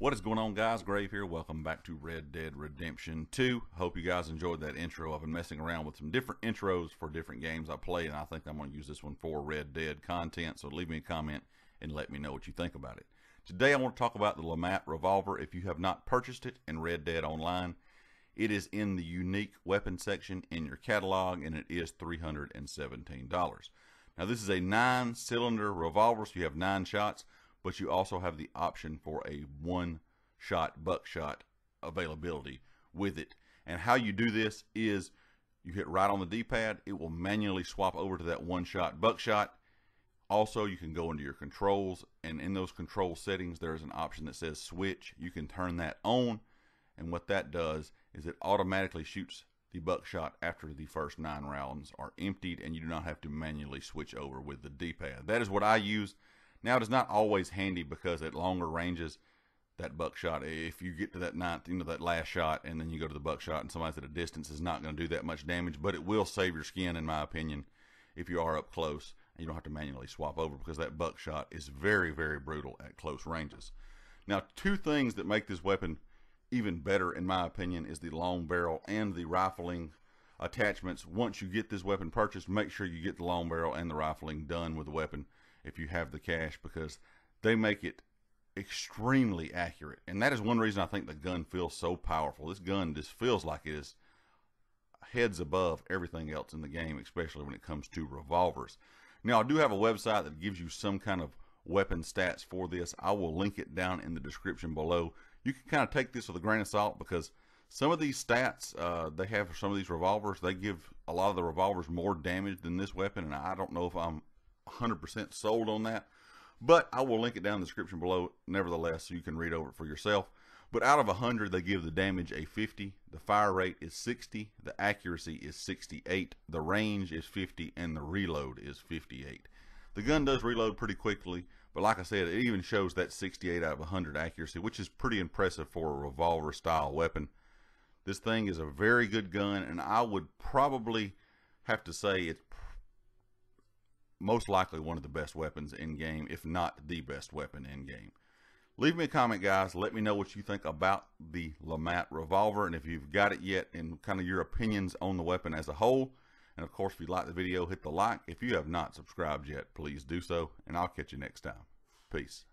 What is going on, guys? Grave here. Welcome back to Red Dead Redemption 2. Hope you guys enjoyed that intro. I've been messing around with some different intros for different games I play, and I think I'm going to use this one for Red Dead content. So leave me a comment and let me know what you think about it. Today, I want to talk about the LeMat revolver. If you have not purchased it in Red Dead Online, it is in the unique weapon section in your catalog, and it is $317. Now, this is a nine cylinder revolver, so you have nine shots but you also have the option for a one shot buckshot availability with it. And how you do this is you hit right on the D-pad, it will manually swap over to that one shot buckshot. Also, you can go into your controls and in those control settings, there's an option that says switch. You can turn that on. And what that does is it automatically shoots the buckshot after the first nine rounds are emptied and you do not have to manually switch over with the D-pad. That is what I use. Now, it is not always handy because at longer ranges, that buckshot, if you get to that ninth, you know, that last shot, and then you go to the buckshot and somebody's at a distance, is not going to do that much damage, but it will save your skin, in my opinion, if you are up close and you don't have to manually swap over because that buckshot is very, very brutal at close ranges. Now, two things that make this weapon even better, in my opinion, is the long barrel and the rifling attachments. Once you get this weapon purchased, make sure you get the long barrel and the rifling done with the weapon if you have the cash because they make it extremely accurate. And that is one reason I think the gun feels so powerful. This gun just feels like it is heads above everything else in the game, especially when it comes to revolvers. Now, I do have a website that gives you some kind of weapon stats for this. I will link it down in the description below. You can kind of take this with a grain of salt because some of these stats uh, they have some of these revolvers, they give a lot of the revolvers more damage than this weapon, and I don't know if I'm 100% sold on that. But I will link it down in the description below, nevertheless, so you can read over it for yourself. But out of 100, they give the damage a 50. The fire rate is 60. The accuracy is 68. The range is 50. And the reload is 58. The gun does reload pretty quickly. But like I said, it even shows that 68 out of 100 accuracy, which is pretty impressive for a revolver style weapon. This thing is a very good gun. And I would probably have to say it's most likely one of the best weapons in game, if not the best weapon in game. Leave me a comment, guys. Let me know what you think about the LeMat revolver and if you've got it yet and kind of your opinions on the weapon as a whole. And of course, if you like the video, hit the like. If you have not subscribed yet, please do so. And I'll catch you next time. Peace.